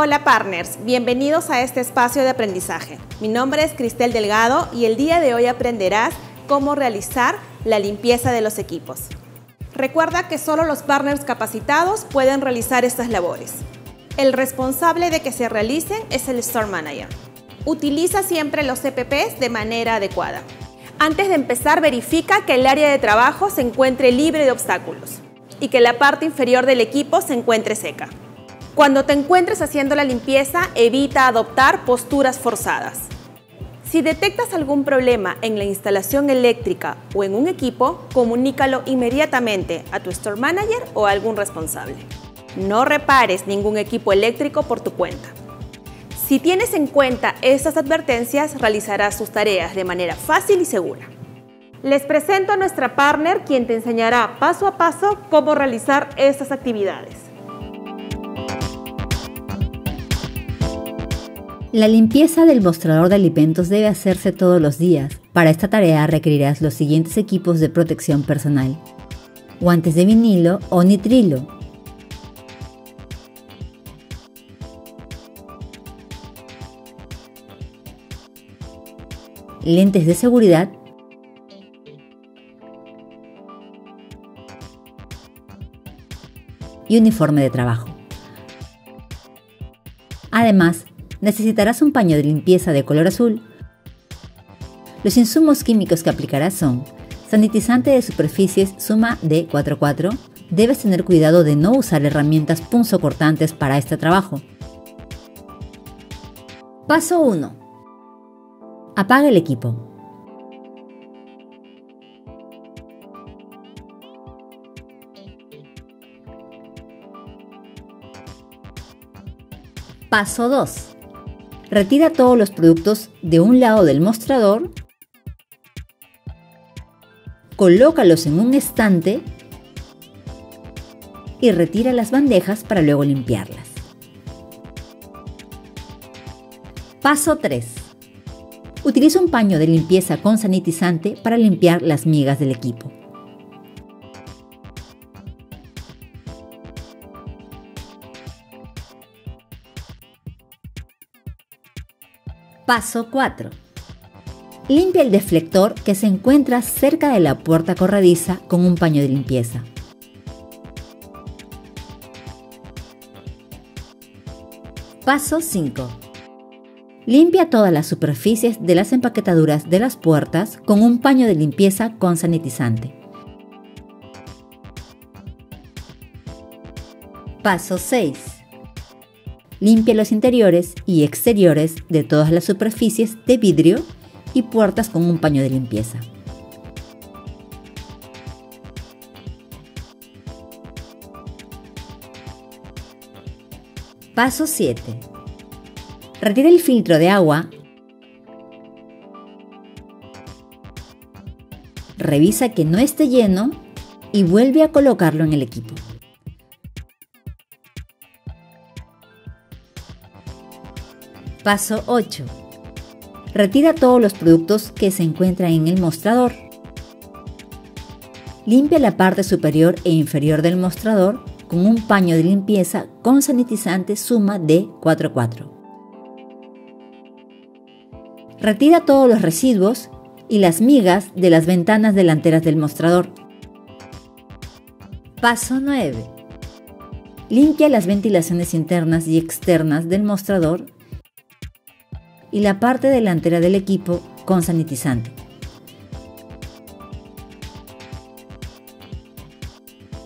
Hola partners, bienvenidos a este espacio de aprendizaje. Mi nombre es Cristel Delgado y el día de hoy aprenderás cómo realizar la limpieza de los equipos. Recuerda que solo los partners capacitados pueden realizar estas labores. El responsable de que se realicen es el Store Manager. Utiliza siempre los CPPs de manera adecuada. Antes de empezar, verifica que el área de trabajo se encuentre libre de obstáculos y que la parte inferior del equipo se encuentre seca. Cuando te encuentres haciendo la limpieza, evita adoptar posturas forzadas. Si detectas algún problema en la instalación eléctrica o en un equipo, comunícalo inmediatamente a tu store manager o algún responsable. No repares ningún equipo eléctrico por tu cuenta. Si tienes en cuenta estas advertencias, realizarás tus tareas de manera fácil y segura. Les presento a nuestra partner quien te enseñará paso a paso cómo realizar estas actividades. La limpieza del mostrador de alimentos debe hacerse todos los días. Para esta tarea requerirás los siguientes equipos de protección personal. Guantes de vinilo o nitrilo. Lentes de seguridad y uniforme de trabajo. Además, necesitarás un paño de limpieza de color azul. Los insumos químicos que aplicarás son sanitizante de superficies suma D44. Debes tener cuidado de no usar herramientas punzocortantes para este trabajo. Paso 1. Apaga el equipo. Paso 2. Retira todos los productos de un lado del mostrador, colócalos en un estante y retira las bandejas para luego limpiarlas. Paso 3. Utiliza un paño de limpieza con sanitizante para limpiar las migas del equipo. Paso 4. Limpia el deflector que se encuentra cerca de la puerta corrediza con un paño de limpieza. Paso 5. Limpia todas las superficies de las empaquetaduras de las puertas con un paño de limpieza con sanitizante. Paso 6. Limpia los interiores y exteriores de todas las superficies de vidrio y puertas con un paño de limpieza. Paso 7. Retira el filtro de agua. Revisa que no esté lleno y vuelve a colocarlo en el equipo. Paso 8. Retira todos los productos que se encuentran en el mostrador. Limpia la parte superior e inferior del mostrador con un paño de limpieza con sanitizante suma de 44. Retira todos los residuos y las migas de las ventanas delanteras del mostrador. Paso 9. Limpia las ventilaciones internas y externas del mostrador y la parte delantera del equipo con sanitizante.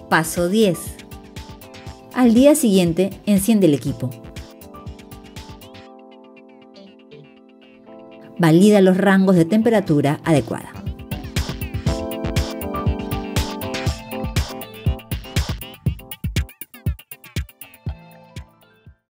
Paso 10. Al día siguiente, enciende el equipo. Valida los rangos de temperatura adecuada.